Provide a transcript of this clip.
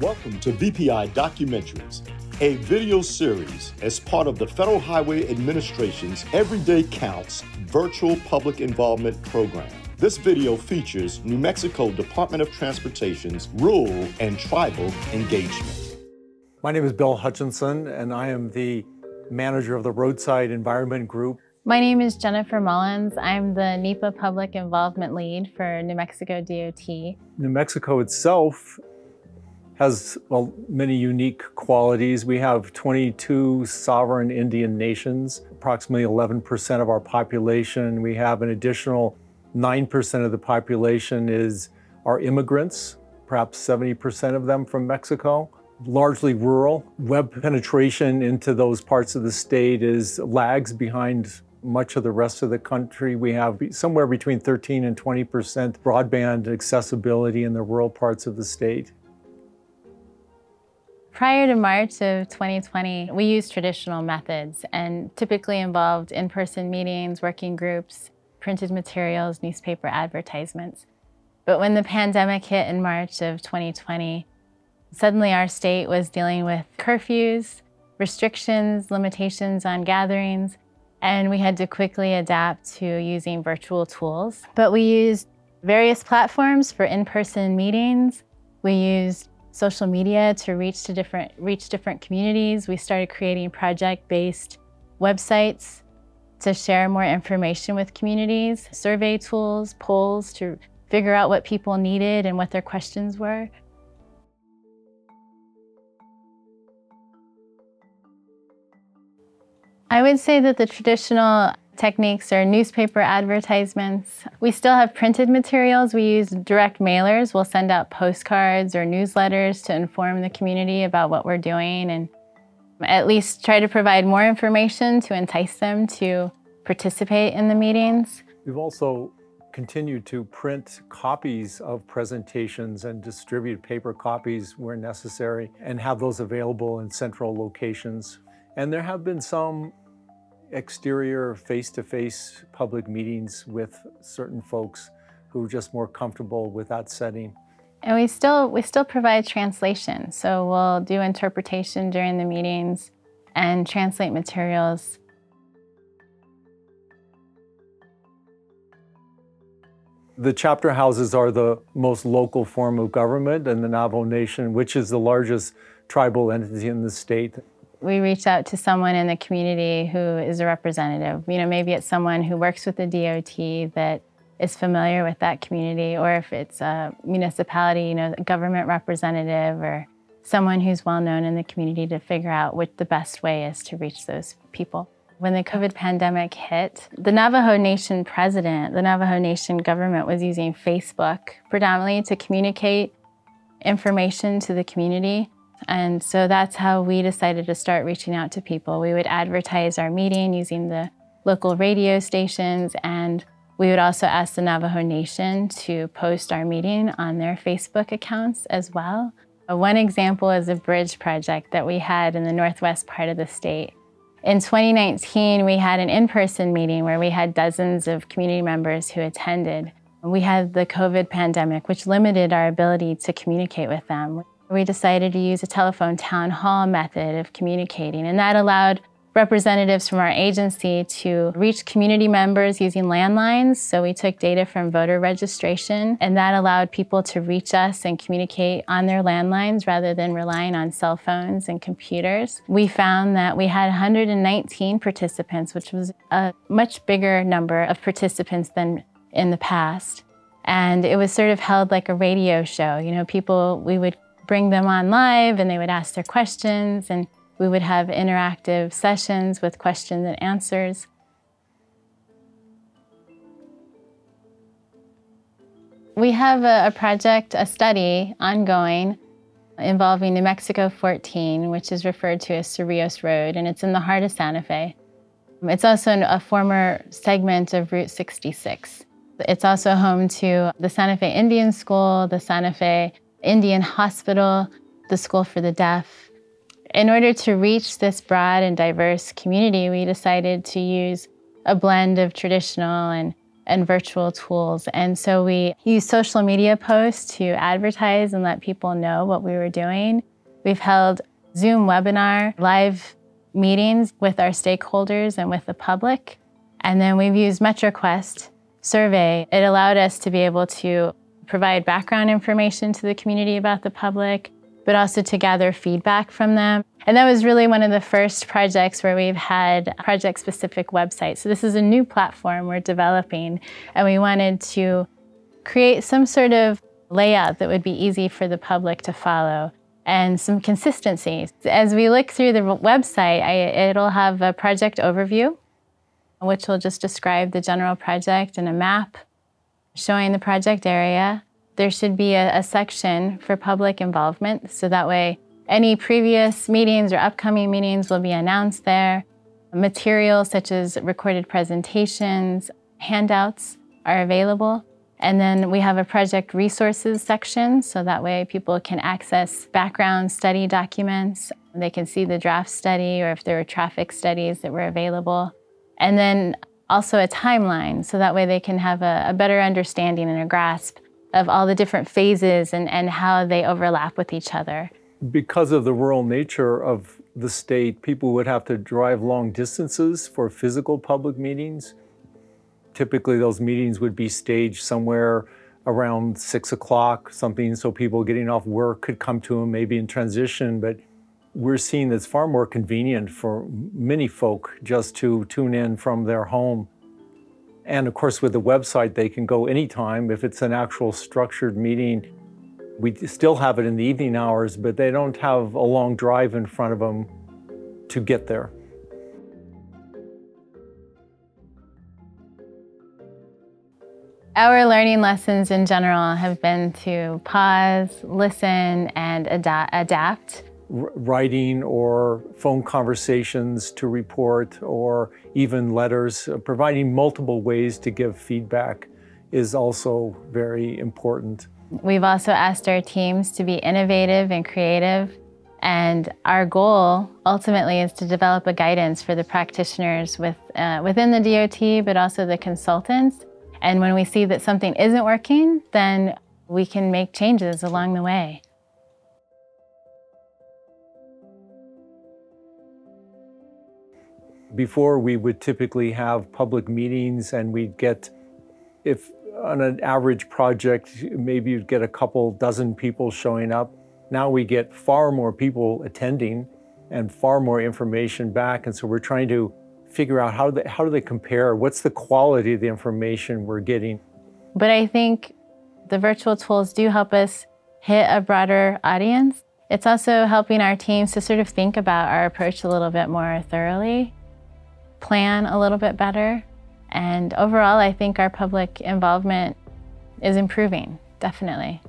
Welcome to VPI Documentaries, a video series as part of the Federal Highway Administration's Everyday Counts virtual public involvement program. This video features New Mexico Department of Transportation's rural and tribal engagement. My name is Bill Hutchinson, and I am the manager of the Roadside Environment Group. My name is Jennifer Mullins. I'm the NEPA Public Involvement Lead for New Mexico DOT. New Mexico itself has well, many unique qualities. We have 22 sovereign Indian nations, approximately 11% of our population. We have an additional 9% of the population is our immigrants, perhaps 70% of them from Mexico. Largely rural. Web penetration into those parts of the state is lags behind much of the rest of the country. We have somewhere between 13 and 20% broadband accessibility in the rural parts of the state. Prior to March of 2020, we used traditional methods and typically involved in-person meetings, working groups, printed materials, newspaper advertisements. But when the pandemic hit in March of 2020, suddenly our state was dealing with curfews, restrictions, limitations on gatherings, and we had to quickly adapt to using virtual tools. But we used various platforms for in-person meetings. We used social media to reach to different reach different communities. We started creating project-based websites to share more information with communities, survey tools, polls to figure out what people needed and what their questions were. I would say that the traditional techniques are newspaper advertisements. We still have printed materials. We use direct mailers. We'll send out postcards or newsletters to inform the community about what we're doing and at least try to provide more information to entice them to participate in the meetings. We've also continued to print copies of presentations and distribute paper copies where necessary and have those available in central locations. And there have been some exterior face-to-face public meetings with certain folks who are just more comfortable with that setting. And we still, we still provide translation. So we'll do interpretation during the meetings and translate materials. The chapter houses are the most local form of government in the Navajo Nation, which is the largest tribal entity in the state we reach out to someone in the community who is a representative. You know, maybe it's someone who works with the DOT that is familiar with that community, or if it's a municipality, you know, a government representative or someone who's well known in the community to figure out what the best way is to reach those people. When the COVID pandemic hit, the Navajo Nation president, the Navajo Nation government was using Facebook predominantly to communicate information to the community. And so that's how we decided to start reaching out to people. We would advertise our meeting using the local radio stations, and we would also ask the Navajo Nation to post our meeting on their Facebook accounts as well. Uh, one example is a bridge project that we had in the northwest part of the state. In 2019, we had an in-person meeting where we had dozens of community members who attended. We had the COVID pandemic, which limited our ability to communicate with them. We decided to use a telephone town hall method of communicating, and that allowed representatives from our agency to reach community members using landlines. So we took data from voter registration, and that allowed people to reach us and communicate on their landlines rather than relying on cell phones and computers. We found that we had 119 participants, which was a much bigger number of participants than in the past. And it was sort of held like a radio show. You know, people, we would bring them on live and they would ask their questions and we would have interactive sessions with questions and answers. We have a, a, project, a study ongoing involving New Mexico 14, which is referred to as Cerrillos Road, and it's in the heart of Santa Fe. It's also a former segment of Route 66. It's also home to the Santa Fe Indian School, the Santa Fe Indian Hospital, the School for the Deaf. In order to reach this broad and diverse community, we decided to use a blend of traditional and and virtual tools. And so we use social media posts to advertise and let people know what we were doing. We've held Zoom webinar, live meetings with our stakeholders and with the public. And then we've used MetroQuest survey. It allowed us to be able to provide background information to the community about the public, but also to gather feedback from them. And that was really one of the first projects where we've had project specific websites. So this is a new platform we're developing, and we wanted to create some sort of layout that would be easy for the public to follow and some consistency. As we look through the website, I, it'll have a project overview, which will just describe the general project and a map showing the project area. There should be a, a section for public involvement, so that way any previous meetings or upcoming meetings will be announced there. Materials such as recorded presentations, handouts are available. And then we have a project resources section, so that way people can access background study documents. They can see the draft study or if there were traffic studies that were available. And then also a timeline, so that way they can have a, a better understanding and a grasp of all the different phases and, and how they overlap with each other. Because of the rural nature of the state, people would have to drive long distances for physical public meetings. Typically, those meetings would be staged somewhere around six o'clock, something so people getting off work could come to them, maybe in transition. But we're seeing it's far more convenient for many folk just to tune in from their home. And of course, with the website, they can go anytime. If it's an actual structured meeting, we still have it in the evening hours, but they don't have a long drive in front of them to get there. Our learning lessons in general have been to pause, listen, and ad- adapt. Writing or phone conversations to report, or even letters, uh, providing multiple ways to give feedback is also very important. We've also asked our teams to be innovative and creative. And our goal ultimately is to develop a guidance for the practitioners with, uh, within the DOT, but also the consultants and when we see that something isn't working, then we can make changes along the way. Before, we would typically have public meetings and we'd get, if on an average project, maybe you'd get a couple dozen people showing up. Now we get far more people attending and far more information back. And so we're trying to figure out how, they, how do they compare? What's the quality of the information we're getting? But I think the virtual tools do help us hit a broader audience. It's also helping our teams to sort of think about our approach a little bit more thoroughly, plan a little bit better. And overall, I think our public involvement is improving, definitely.